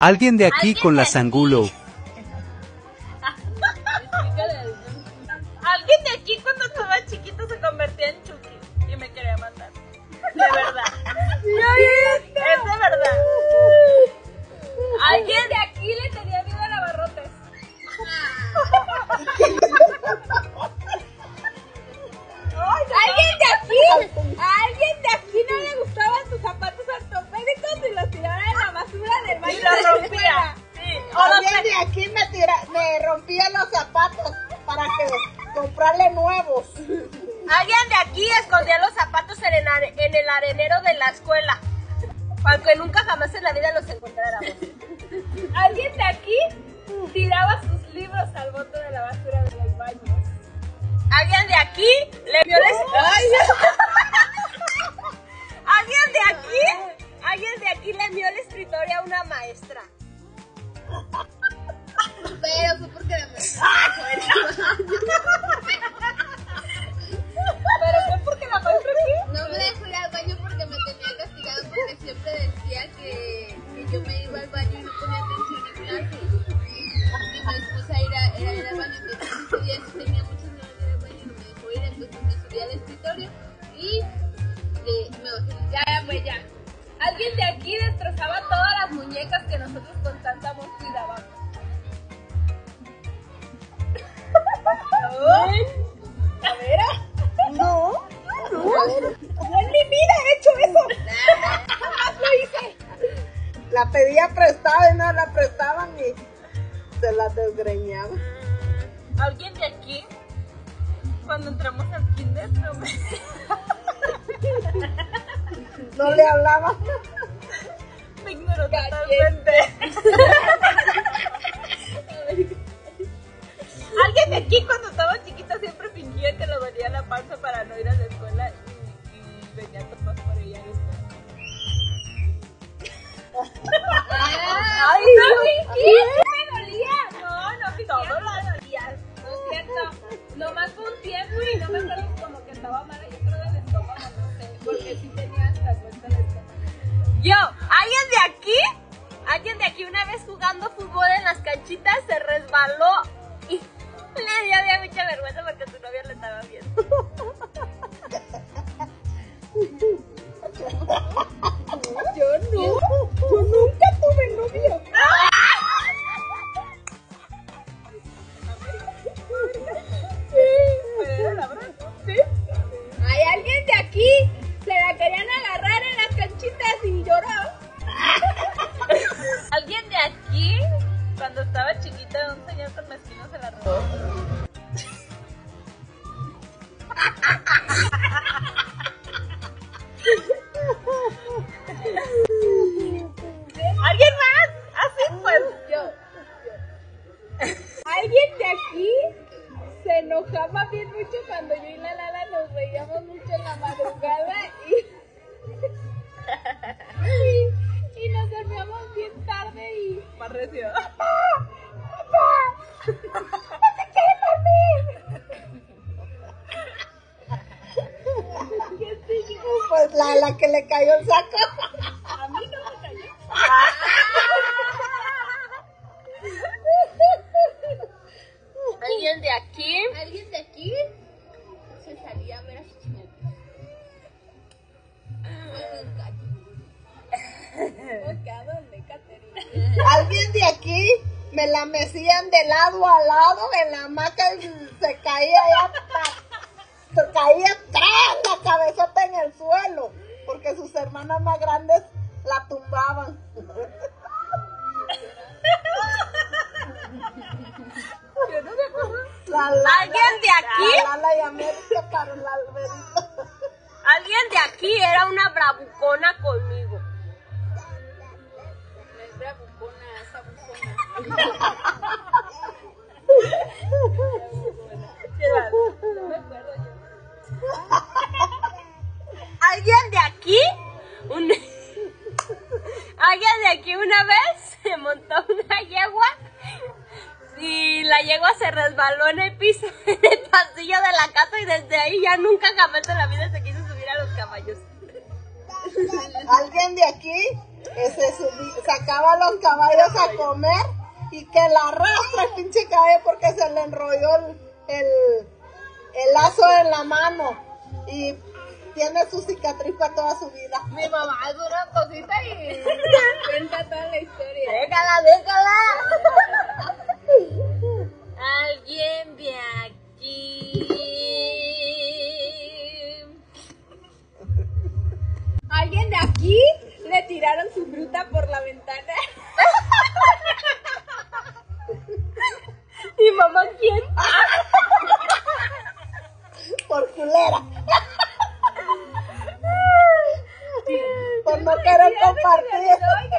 Alguien de aquí con la sangulo. Alguien de aquí escondía los zapatos en el, are- en el arenero de la escuela. Aunque nunca jamás en la vida los encontráramos. Alguien de aquí tiraba sus libros al bote de la basura de los baños. Alguien de aquí le vio la Alguien de aquí destrozaba todas las muñecas que nosotros con tanta amor cuidábamos. A ver, No, no. yo en mi vida he hecho eso. Jamás lo hice. La pedía prestada y no la prestaban y se la desgreñaba. Alguien de aquí, cuando entramos al kinder, no me... No le hablaba. me ignoró totalmente. Alguien de aquí cuando estaba chiquita siempre fingía que le dolía la panza para no ir a la escuela y, y venía topas por ella después. Ay, no fingí, sí me dolía. No, no fingí. Todo lo dolía. No es cierto. Nomás fue un tiempo y no me acuerdo como que estaba mala, jugando fútbol en las canchitas se resbaló chiquita, un señor con mezquino se la robó. ¿Alguien más? Así pues. Yo. Alguien de aquí se enojaba bien mucho cuando yo y la La, la que le cayó el saco. A mí no me cayó. ¿Alguien de aquí? ¿Alguien de aquí se salía a ver a sus Caterina? Alguien de aquí me la mecían de lado a lado en la hamaca y se caía ya. Se caía hermanas más grandes la tumbaban. Yo no. La, ¿Alguien de aquí? La Lala y América para el alberito. Alguien de aquí era una bravucona conmigo. No es bravucona, es abusona. No me acuerdo yo. ¿Alguien de aquí? Un- ¿Alguien de aquí una vez se montó una yegua? Y la yegua se resbaló en el piso, en el pasillo de la casa y desde ahí ya nunca jamás en la vida se quiso subir a los caballos. Alguien de aquí ese subí- sacaba los caballos a comer y que la arrastra pinche caballo porque se le enrolló el, el, el lazo en la mano y tiene su cicatriz para toda su vida. Mi mamá una cosita y cuenta toda la historia. Déjala, déjala. Alguien de aquí. ¿Alguien de aquí le tiraron su fruta por la ventana? ¿Mi mamá quién? Por culera. No querer compartir.